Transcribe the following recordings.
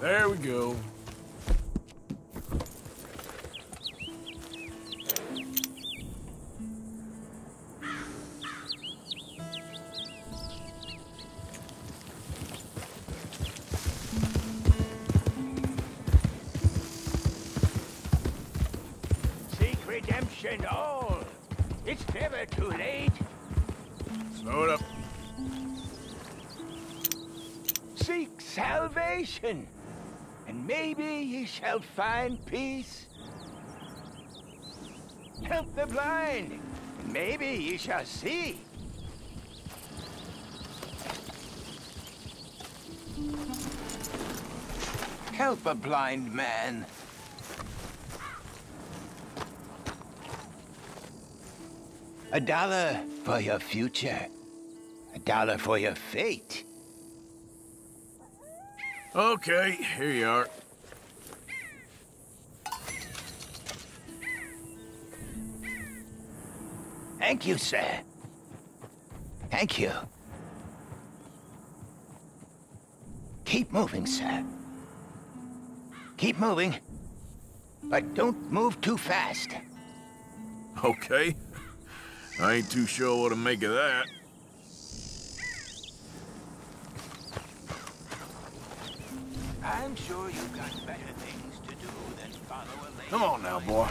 There we go. Redemption all. It's never too late. Slow it up. Seek salvation, and maybe ye shall find peace. Help the blind, and maybe ye shall see. Help a blind man. A dollar for your future. A dollar for your fate. Okay, here you are. Thank you, sir. Thank you. Keep moving, sir. Keep moving. But don't move too fast. Okay. I ain't too sure what to make of that. I'm sure you've got better things to do than follow a lady Come on now, boy.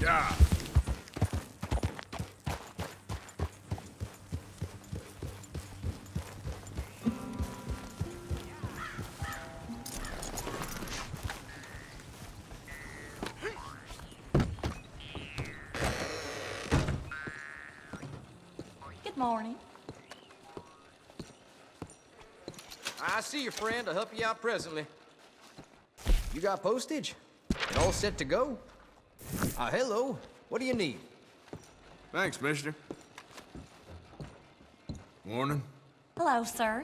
Yeah. Morning. I see your friend. I'll help you out presently. You got postage? And all set to go? Ah, hello. What do you need? Thanks, mister. Morning. Hello, sir.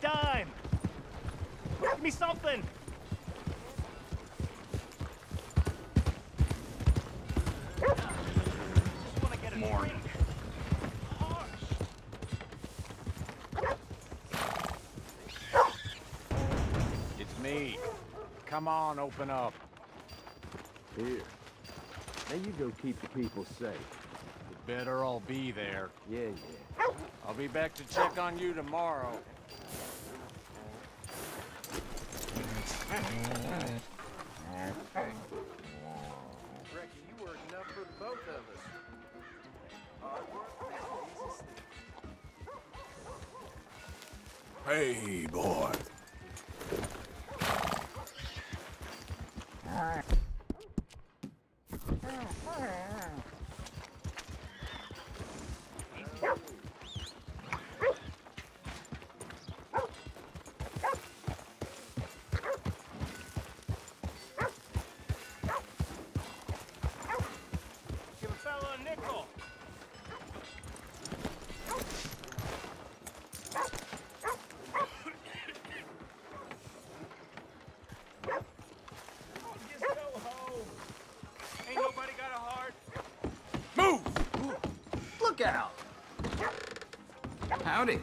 Dime. Give me something. Just wanna get a drink. It's me. Come on, open up. Here. Now you go keep the people safe. You better all be there. Yeah, yeah. I'll be back to check on you tomorrow. Reckon you were enough for both of us. Hey, boy. out. Howdy.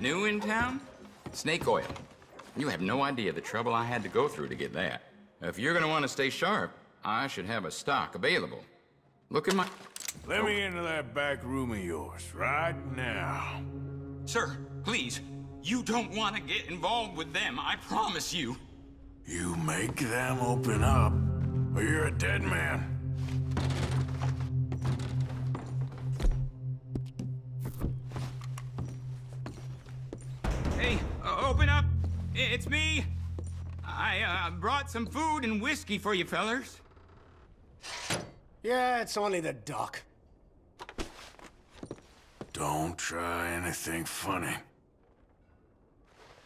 New in town? Snake oil. You have no idea the trouble I had to go through to get that. If you're gonna want to stay sharp, I should have a stock available. Look at my... Let me into that back room of yours, right now. Sir, please. You don't want to get involved with them, I promise you. You make them open up, or you're a dead man. Hey, uh, open up. It's me. I uh, brought some food and whiskey for you fellers. Yeah, it's only the doc. Don't try anything funny.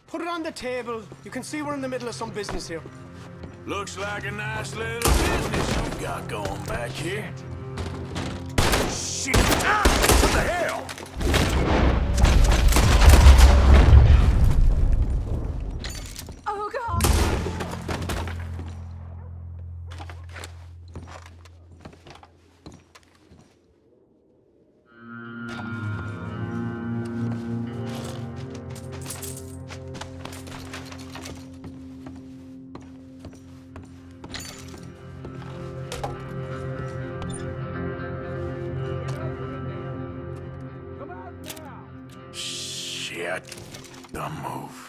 Put it on the table. You can see we're in the middle of some business here. Looks like a nice little business you got going back here. Shit! Ah! What the hell? Don't move.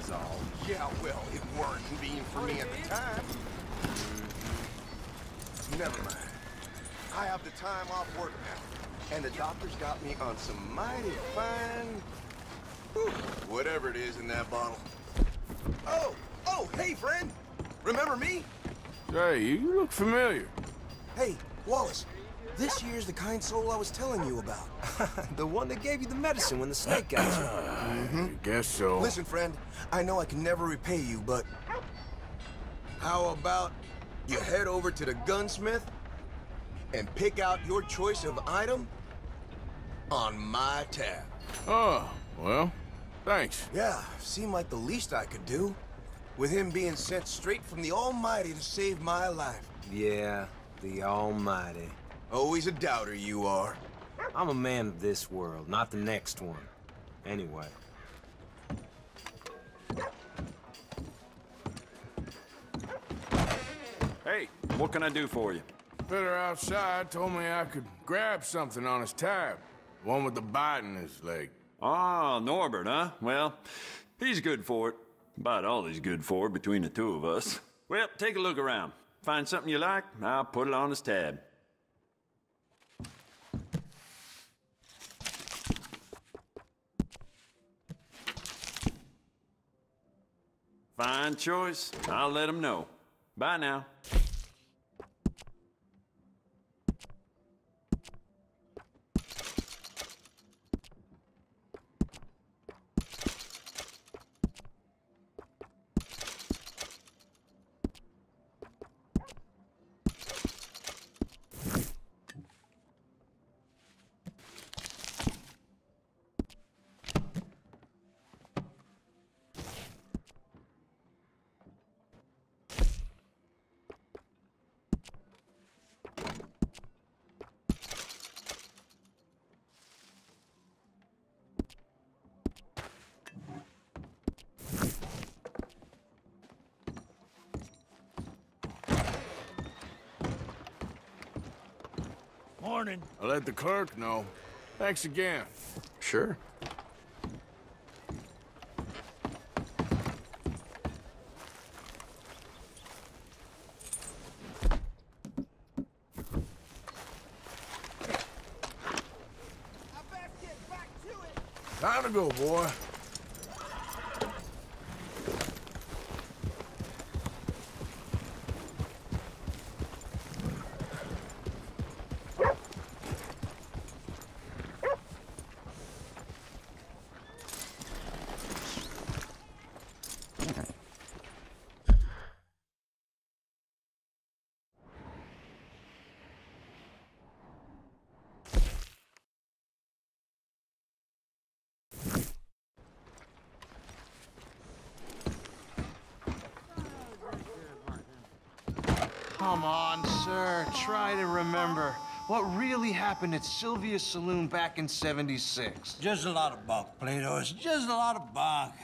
Is all. Yeah, well, it weren't convenient for me at the time. Never mind. I have the time off work now. And the doctor's got me on some mighty fine... whew, whatever it is in that bottle. Oh! Oh, hey, friend! Remember me? Hey, you look familiar. Hey, Wallace. This year's the kind soul I was telling you about. the one that gave you the medicine when the snake got you. Mm-hmm. I guess so. Listen, friend, I know I can never repay you, but... How about you head over to the gunsmith and pick out your choice of item on my tab? Oh, well, thanks. Yeah, seemed like the least I could do. with him being sent straight from the Almighty to save my life. Yeah, the Almighty. Always a doubter you are. I'm a man of this world, not the next one. Anyway. Hey, what can I do for you? Fitter outside told me I could grab something on his tab. One with the bite in his leg. Ah, Norbert, huh? Well, he's good for it. About all he's good for between the two of us. Well, take a look around. Find something you like, I'll put it on his tab. Fine choice. I'll let him know. Bye now. Morning. I'll let the clerk know. Thanks again. Sure. Time to go, boy. Come on, sir. Try to remember. What really happened at Sylvia's Saloon back in 76? Just a lot of bunk, Plato. It's just a lot of bunk.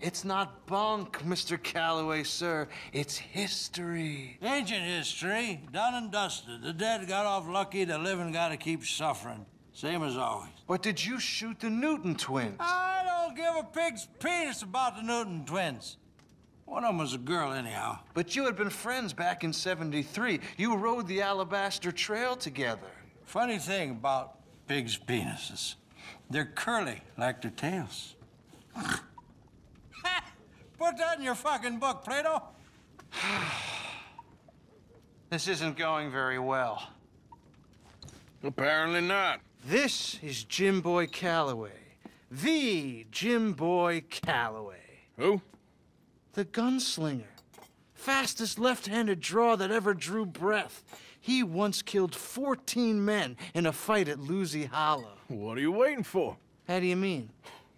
It's not bunk, Mr. Calloway, sir. It's history. Ancient history, done and dusted. The dead got off lucky, the living gotta keep suffering. Same as always. But did you shoot the Newton twins? I don't give a pig's penis about the Newton twins. One of them was a girl, anyhow. But you had been friends back in 73. You rode the Alabaster Trail together. Funny thing about pigs' penises. They're curly, like their tails. Put that in your fucking book, Plato. This isn't going very well. Apparently not. This is Jim Boy Calloway. The Jim Boy Calloway. Who? The gunslinger. Fastest left-handed draw that ever drew breath. He once killed 14 men in a fight at Lucy Hollow. What are you waiting for? How do you mean?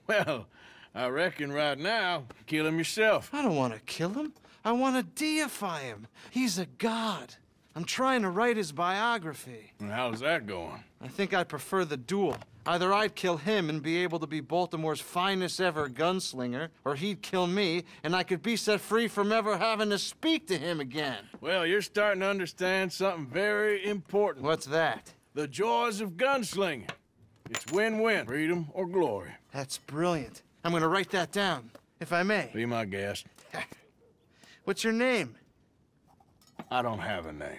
Well, I reckon right now, kill him yourself. I don't want to kill him. I want to deify him. He's a god. I'm trying to write his biography. And how's that going? I think I'd prefer the duel. Either I'd kill him and be able to be Baltimore's finest ever gunslinger, or he'd kill me and I could be set free from ever having to speak to him again. Well, you're starting to understand something very important. What's that? The joys of gunslinging. It's win-win, freedom or glory. That's brilliant. I'm gonna write that down, if I may. Be my guest. What's your name? I don't have a name.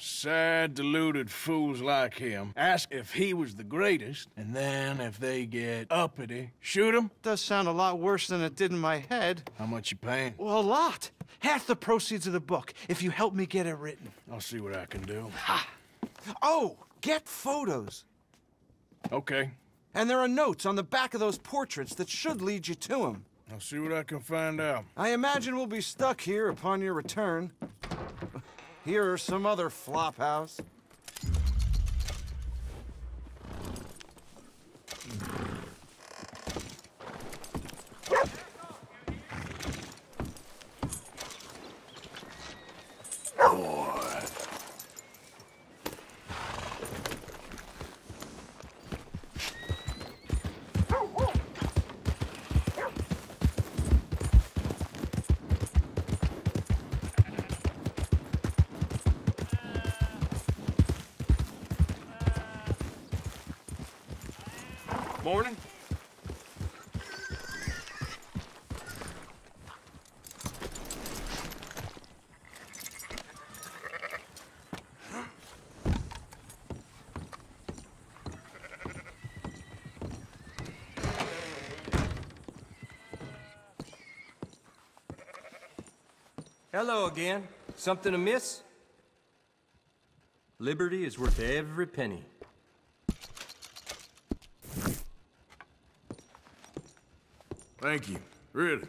sad, deluded fools like him, ask if he was the greatest, and then if they get uppity, shoot him? Does sound a lot worse than it did in my head. How much you paying? Well, a lot. Half the proceeds of the book, if you help me get it written. I'll see what I can do. Ha! Oh, get photos. Okay. And there are notes on the back of those portraits that should lead you to him. I'll see what I can find out. I imagine we'll be stuck here upon your return. Here are some other flophouse. Morning. Hello again. Something amiss? Liberty is worth every penny. Thank you. Really.